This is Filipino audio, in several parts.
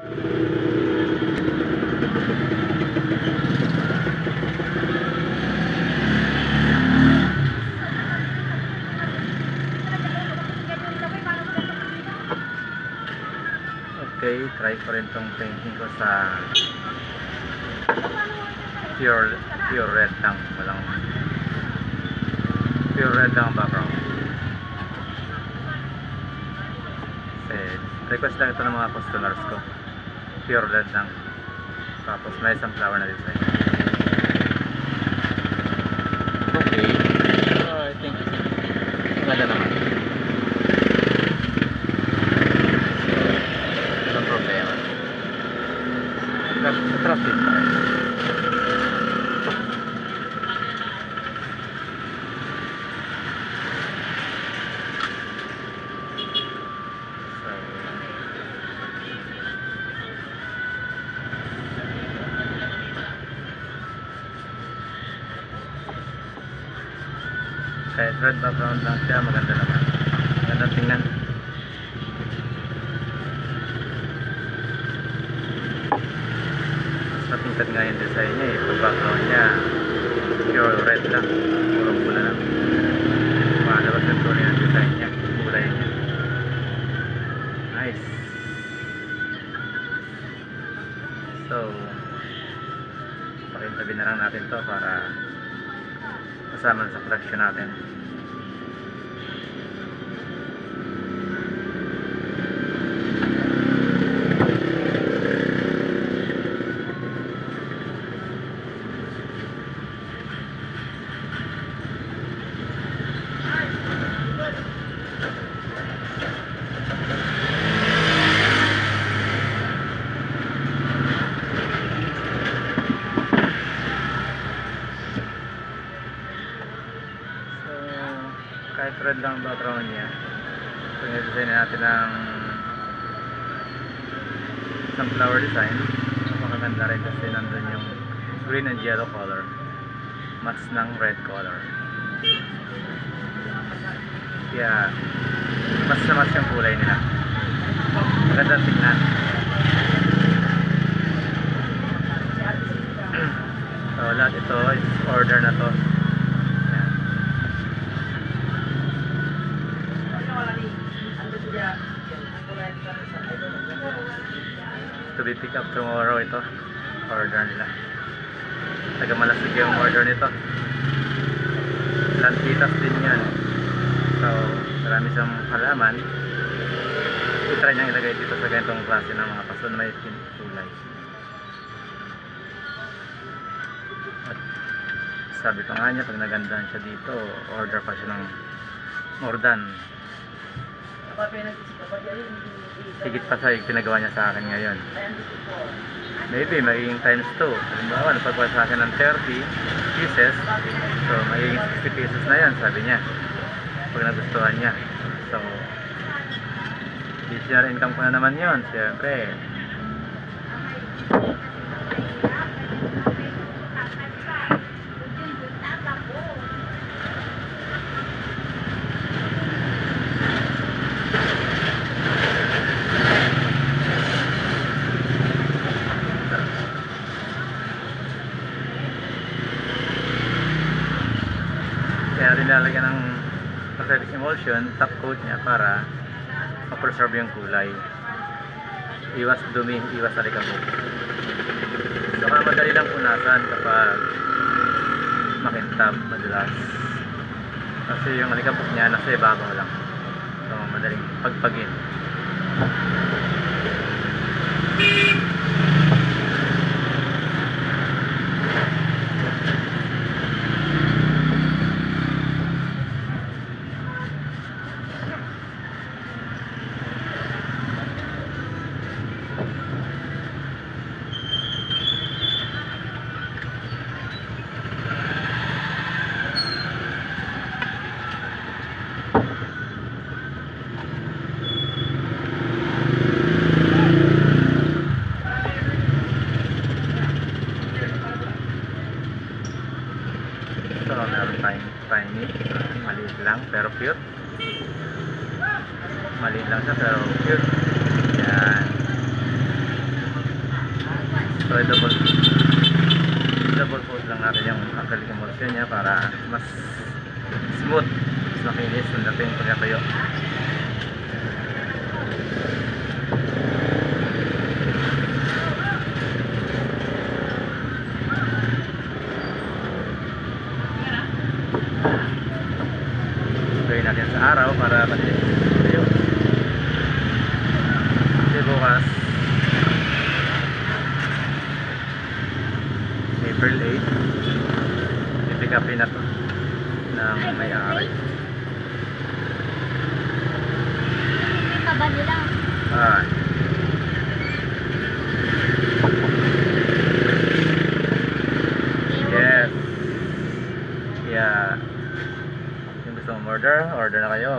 Okay, try ko rin tong painting ko sa pure pure red lang. Walang pure red lang ang background. Kasi request lang ito ng mga customers ko pure red lang. Tapos may isang flower na design naman. Maganda tingnan. Mas matingkad nga yung design niya eh. Background niya, pure red lang. Puro pula lang. Ng design niya. Niya. Nice. So, pakintabi na lang natin to para kasama sa collection natin. Red lang ang background niya, so design natin ng isang flower design. Makaganda rin kasi nandun yung green and yellow color. Match ng red color. Kaya, mas na match yung kulay nila. Maganda tingnan. so, lahat ito is order na to. Yan. to be pick up tomorrow ito. Order nila. Taga malasig yung order nito. Lantitas din yan so marami siyang halaman. Itry niyang ilagay dito sa ganitong klase ng mga paso na may kulay at sabi pa nga niya pag nagandahan siya dito order pa siya ng more than higit pa sa pinagawa niya sa akin ngayon. Maybe magiging times 2 halimbawa napagawa sa akin ng 30 pieces. So magiging 60 pieces na yan sabi niya. Pag nagustuhan niya. So additional income ko na naman yun siyempre kaya nilalagyan ng acrylic emulsion top coat niya para ma-preserve yung kulay. Iwas dumi, iwas alikabok saka madali lang punasan kapag makintab madalas. Kasi yung alikabok niya nasa ibabaw lang. So madaling pagpagin So, meron tayong tiny. Maliit lang, pero cute. Maliit lang siya, pero cute. Yan. So, i-double double coat lang natin yung acrylic emulsion niya para mas smooth, mas makinis yung dating pagkatayo. Gawin natin sa araw para malinis tayo. Kasi bukas April 8 i-pick upin na to ng may-ari Hindi pa ba nila? ah, yes yeah yung gusto mong order order na kayo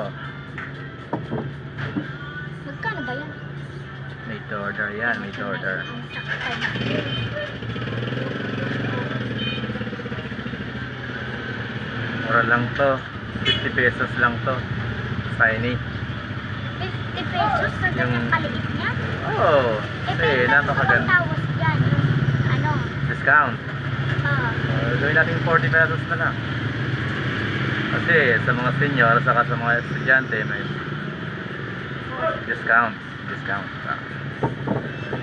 Magkano ba yan? made to order yan made to order Ang sakay. mura lang to 50 pesos lang to shiny 50 pesos na Yung- ganyang kaliit niya? oh Eh, kasi napakaganda dyan. Yung, ano, discount ah, Uh, gawin natin 40 pesos na lang. Kasi sa mga senior, saka sa mga estudyante, may discount. Discount.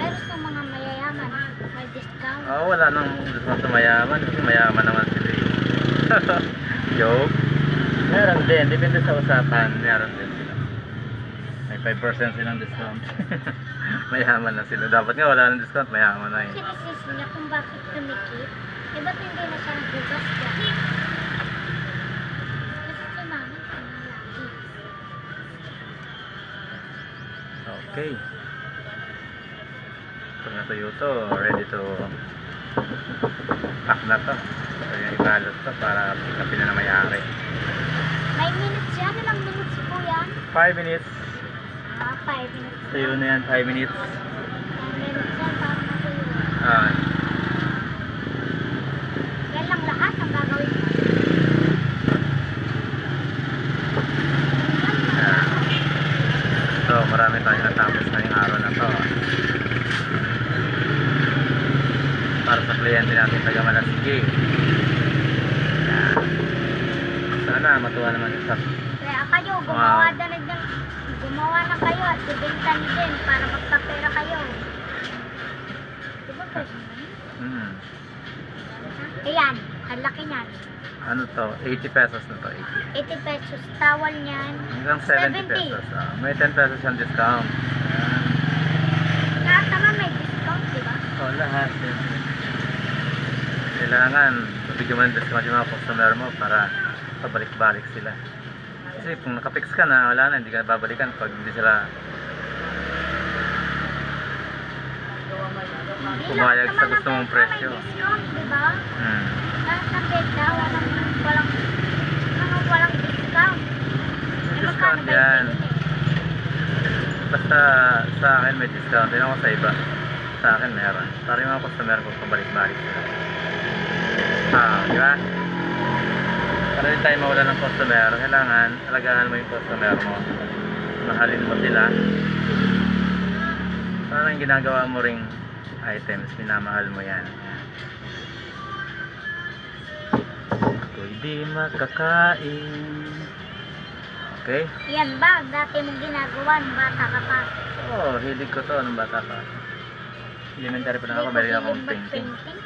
Pero sa mga mayayaman, may discount. oh, wala nang discount sa mayaman. Kasi mayaman naman sila eh. Joke. Meron din. Depende sa usapan. Meron din sila. May 5% silang discount. mayaman na sila. Dapat nga wala nang discount. Mayaman na eh. Sinisisi niya kung bakit tumikip. Eh, ba't hindi na siya nagbugas dyan? Okay. Pag natuyo to, ready to pack na to. So yung ibalot to para pick upin na na may-ari. May minutes yan? Ilang minutes po yan? 5 minutes. Ah, 5 minutes. Tuyo na yan, 5 minutes. 5 minutes yan para matuyo. Ah, Yan lang lahat ang gagawin mo. ah. So marami tayong natapos na yung araw na to. Para sa kliyente natin taga Malasigi. Yan. Sana matuwa naman sa Kaya kayo, gumawa na rin ng, gumawa na kayo at ibenta niyo din para magkapera kayo. Di ba pwede naman? hmm, Ayan, ang laki niyan. Ano to, 80 pesos na to, 80. 80 pesos towel niyan. Hanggang 70 70. pesos. ah. may 10 pesos yung discount. Ayan. Lahat naman may discount, di ba? Oh, lahat. yun. Kailangan, mabigyan mo ng discount yung mga customer mo para pabalik-balik sila. Kasi kung nakapix ka na, wala na, hindi ka babalikan pag hindi sila Pumayag lahat sa naman gusto ng mong presyo. May discount, di ba? hmm, Lahat ng benta, walang, walang, ano, walang discount. may Eh, discount magkano ba yan. Basta sa akin may discount. Yun ako sa iba. Sa akin meron. Para yung mga customer ko pabalik-balik sila. Ah, di ba? Para din tayo mawala ng customer, kailangan alagaan mo yung customer mo. Mahalin mo sila. Parang yung ginagawa mo ring items, minamahal mo yan. Ako'y di makakain. Okay? Yan ba, dati mong ginagawa, nung bata ka pa. Oo, oh, hilig ko to nung bata pa. Elementary pa lang ako, meron ko akong painting. mag-painting.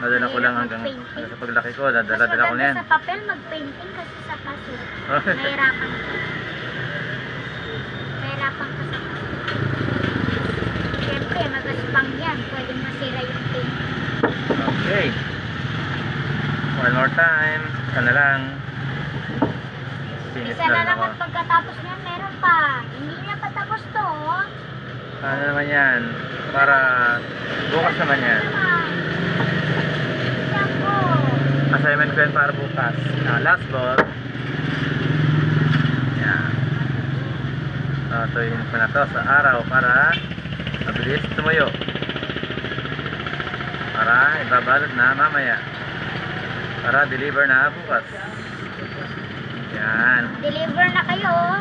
Nadala ko lang hanggang Painting. sa paglaki ko, Mas dadala-dala ko na yan. sa papel mag-painting kasi sa paso. Mahirapan ka. Mahirapan ka sa. Siyempre, magaspang yan. Pwedeng masira yung painting. Okay. One more time. Isa na lang. Finish Isa na lang ako. at pagkatapos niyan, meron pa. Hindi na patapos to, oh. Ano naman yan? Para bukas naman yan. Yan po. Assignment ko yan para bukas. Ah, last ball. Yan. So, tuyin ko na to sa araw para mabilis tumuyo. Para ibabalot na mamaya. Para deliver na bukas. Yan. Deliver na kayo. oh.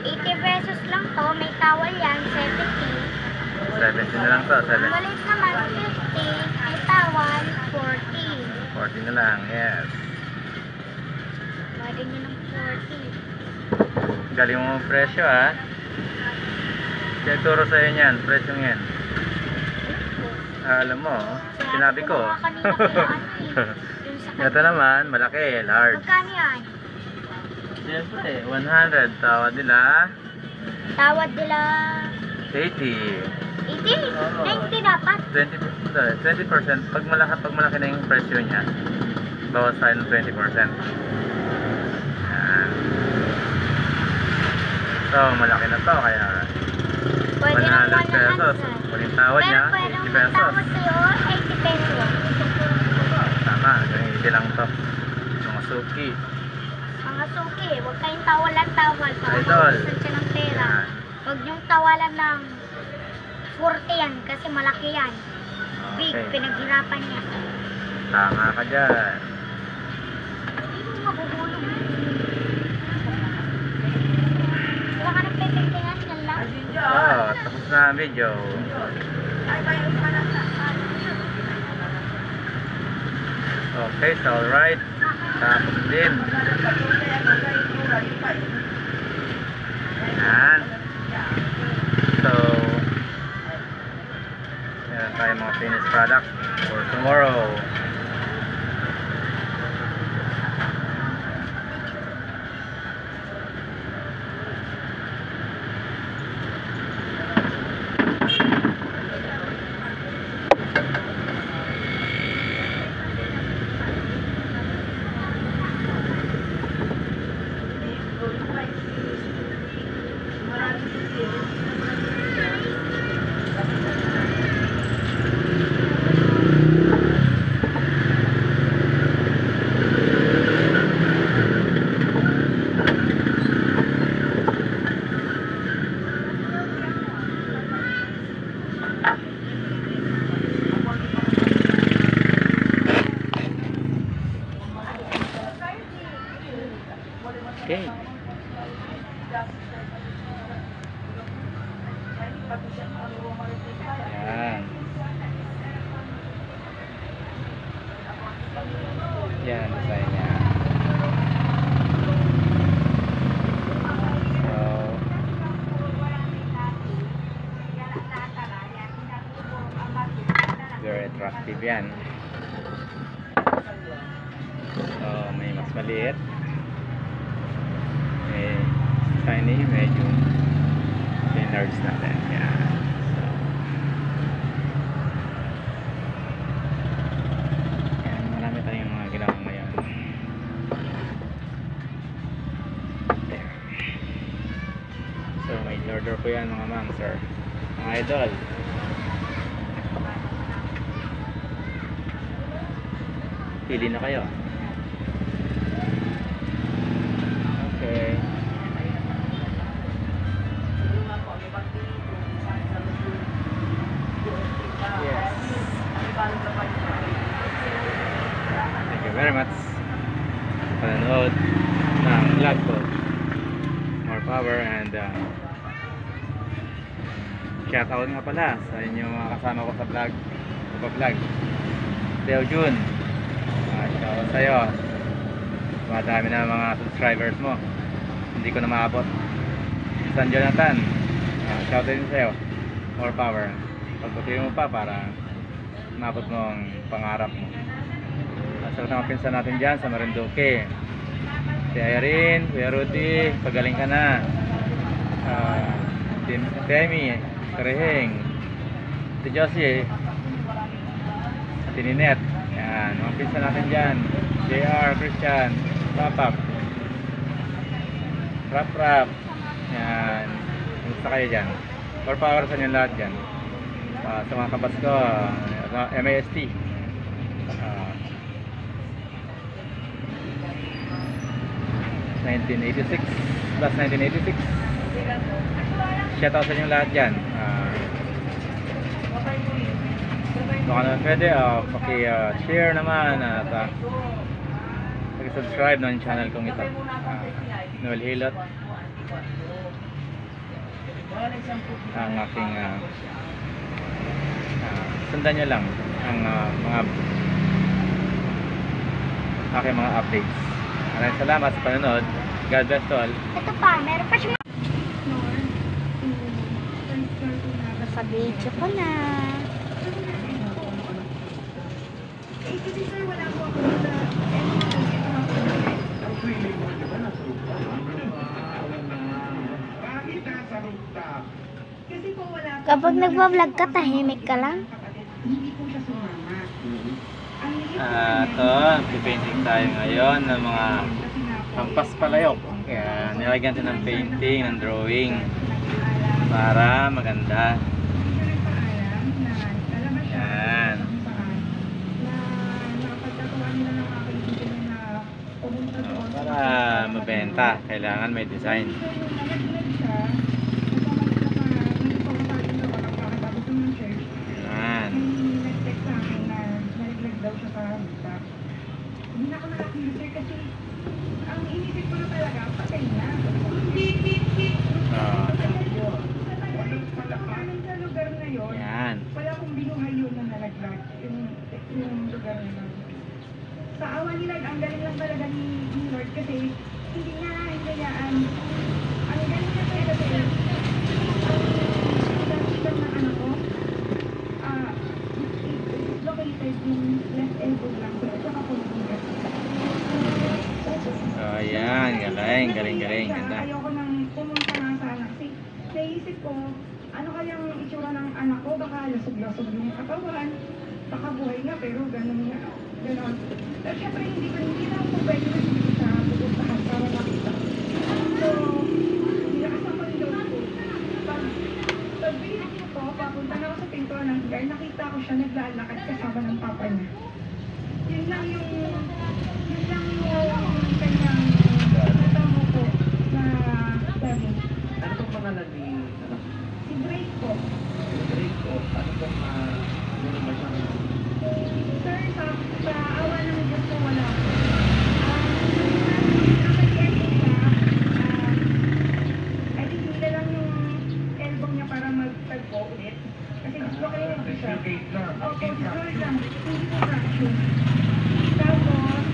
80 pesos lang to. May towel yan. 70. 70 na lang to, Ang 7. maliit naman, 50. Itawan, 40. 40 na lang, yes. Pwede nyo ng 40. Galing mo ang presyo ha. Kaya turo sa'yo niyan, presyo yan. Ah, alam mo, sinabi ko. Kanina kaya ano Ito naman, malaki, large. Magkano yan? Siyempre, 100. Tawad nila, Tawad nila 80. 80? Oo. 90 dapat. 20, sorry, 20%. Pag malaki, pag malaki na yung presyo niya, bawas tayo ng 20%. Yan. So, malaki na to, kaya Pwede na 100 pesos. 100. Kung yung tawad Pero niya, pwede 80 mo pesos. tawad sa'yo, 80 pesos. Tama, ganyan hindi lang to. Mga suki. Mga suki, huwag kayong tawalan tawal para Idol. siya ng pera. Huwag niyong tawalan ng 40 yan kasi malaki yan. Big, Okay. pinaghirapan niya. Tama ka dyan. Hindi mo mahuhulog. Wala ka nang pepektingan yan lang. Oo, tapos na ang video. Okay, so alright. Tapos din. Very attractive yan. So, may mas maliit. May tiny, medyo may large natin. Yan. So, marami tayong mga ginawa. There. So, may order ko yan mga ma'am, sir. Mga idol. Pili na kayo. Okay. Yes. Thank you very much. Panonood ng vlog ko. More power and uh, shout out nga pala sa inyo mga kasama ko sa vlog. Sa vlog. Leo Jun. Uh, sa'yo. Madami na mga subscribers mo. Hindi ko na maabot. San Jonathan. Uh, shout out din sa'yo. More power. Pagpatuloy mo pa para maabot mo ang pangarap mo. At sa mga pinsan natin dyan sa Marinduque. Si Irene, Kuya Rudy, pagaling ka na. Uh, Temi, Kareheng, si Josie, si Ninette. Yan, pinsan natin dyan. JR, Christian, Papap, Rap Rap. Yan. Kumusta kayo dyan? More power sa inyo lahat dyan. Ah, sa mga kabas ko, uh, MAST. Ah, 1986 plus 1986 shout out sa inyo lahat dyan Ah, baka naman pwede uh, paki ah, share naman at uh, subscribe ng channel kong ito uh, Noel Hilot ang aking ah, Ah, sundan nyo lang ang ah, mga aking mga updates. Maraming salamat sa panonood. God bless to all. Ito pa, meron pa siya. Sa video ko na. Kasi po wala po Kapag nagpa-vlog ka, tahimik ka lang. Ah, ito, pipainting tayo ngayon ng mga hampas palayok. Kaya nilagyan natin ng painting, ng drawing para maganda. Para mabenta, kailangan may design. Yan. Hindi na ako kasi ang inisip ko na talaga, patay na. Oh, Sa lugar na yun, yan. wala akong binuhay yun na nalaglag. Yung, yung lugar na yun. Sa awa nila, ang galing lang talaga ni, ni Lord kasi hindi niya hinayaan. Ang galing niya talaga kasi ang dapat ng anak ko, ah, it's located in left elbow lang. So, tsaka po yung So, yan. Galing, galing, galing. Ganda. Ayoko nang pumunta nga sana. Kasi naisip ko, ano kayang itsura ng anak ko? Baka lasog-lasog yung katawan. Baka buhay nga, pero ganun nga. Ganon. Pero syempre, hindi ko hindi na ako pwede na hindi sa pupuntahan para makita. So, ko yung loob ko. Pag, pag bilis ko po, papunta na ako sa pintuan ng lugar, nakita ko siya naglalakad kasama ng papa niya. Yun lang yung, yun lang yung kanyang natamo ko na dami. Ano pong pangalan ni ano, Si Drake po. Drake o ano pong uh, meron ba siyang Sir, sa, sa awa ng Diyos po wala po. Ah, nakag-edit siya. Ah, I think nila lang yung elbow niya para magtagpo ulit. Kasi gusto kayo yung siya. dislocate lang? Opo, dislocate lang. Po fracture. Tapos,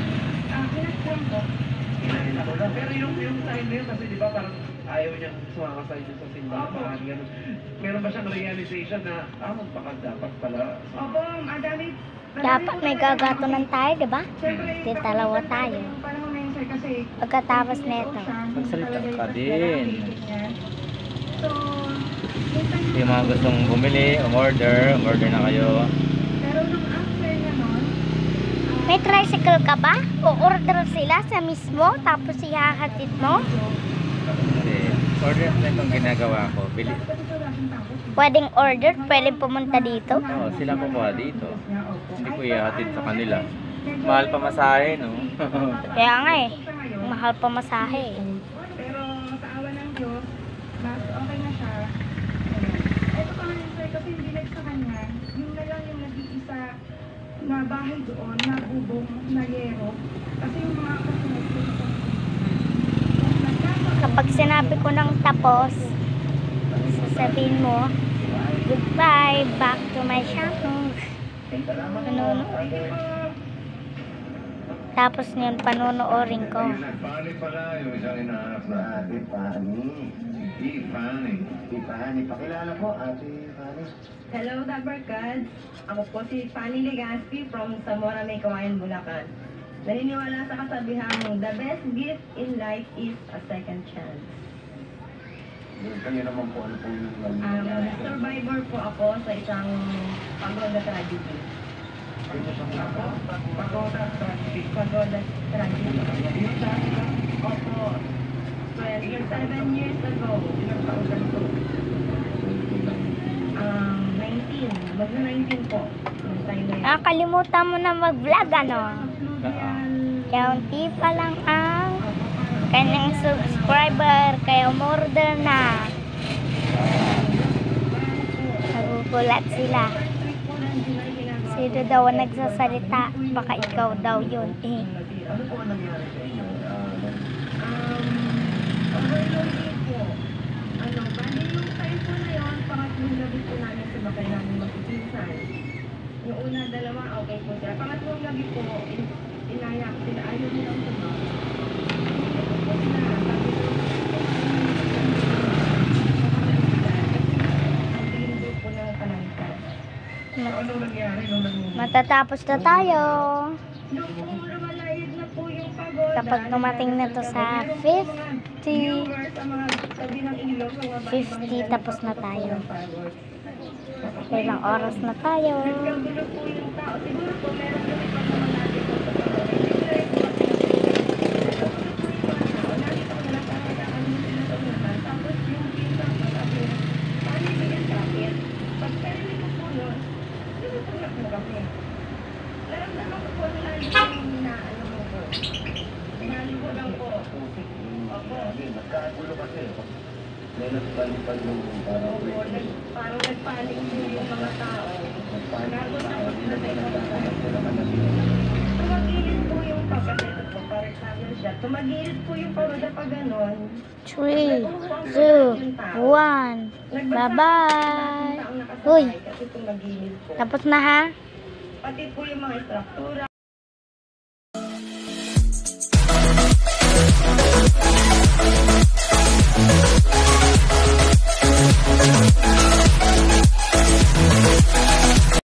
ah, kinasyon ko. Pero yung, yung sign na yun, kasi di ba parang ayaw niyang sumama sa inyo sa simbahan. Opo. Parang ganun. Meron ba siyang realization na, ah, magpaka dapat pala. Opo, madami. Dapat may gagatunan tayo, di ba? Di dalawa tayo. Yung panahon na yun, sir, kasi Pagkatapos nito. Magsalita ka din. So, minsan Yung mga gustong bumili, umorder, umorder na kayo. Pero nung after na nun, May tricycle ka ba? O order sila sa mismo, tapos ihahatid mo? Kasi, order na itong ginagawa ko. Bili. Pwedeng order, pwedeng pumunta dito. Oo, sila kukuha dito. Hindi ko ihatid sa kanila. Mahal pa masahe, no? Kaya nga eh, mahal pa masahe eh. Pero sa awa ng Diyos, mas okay na siya. Ayun. Ito pa nga yun, sir, kasi hindi sa kanya, yun na lang yung nag-iisa na bahay doon, na bubong, na yero. Kasi yung mga kasunod ko Kapag sinabi ko ng tapos, sasabihin mo, goodbye, back to my channel. Ano, tapos yun, panonoorin ko. Pani pala yung isang hinahanap na ate Pani. Si Pani. Si Pani. Pakilala po, ate Pani. Hello, Dabarkads. Ako po si Fanny Legaspi from Zamora, May Kawayan, Bulacan. Naniniwala sa kasabihang, the best gift in life is a second chance. Kayo naman po, ano po yung Um, survivor po ako sa isang pagoda tragedy. Pagoda, tragedy. Pagoda tragedy. Opo. 27 years ago. Ilang taon ka nito? Um, 19. Mag-19 po. Yung time na yun. Nakakalimutan mo na mag-vlog, ano? Kaunti pa lang ang kanyang subscriber, kaya umorder na. Nagugulat sila. Sino daw ang nagsasalita? Baka ikaw daw yun eh. Ano po ang nangyari sa inyo? Ah, nung- Um, Ano, bali yung time po na yun, pangatlong gabi po namin sa bakay namin magpipinsa minsan. Yung una, dalawa, okay po sila. Pangatlong gabi po, in, inaya ko sila, ayaw nilang tumawa. Matatapos na tayo. Kapag dumating na to sa meron po mga 50, viewers sa mga tabi ng ilog, mga 50 tapos na tayo. Ilang oras na tayo. Nagkagulo po yung tao. Siguro po meron lumipad naman natin po sa pagod. Siyempre po kasi nagkagulo po yung mga tao. Nakita ko na lang parang kailangan mo sila sa unahan. Tapos yung pinsan ko sabi, paano bigyan sakit? Pag karinig ko po nun, tinutulak mo kami. Naramdaman ko po ang lalim yung inaano mo po. Naligo lang po. Opo. Nagkagulo kasi. May nagpalipad yung parang parang nagpanik po yung mga tao. Tumagilid po yung pagkasito po, para example siya. Tumagilid po yung paruda pa ganon. 3, 2, 1. Bye-bye. Uy. Tapos na ha? Pati po yung mga struktura.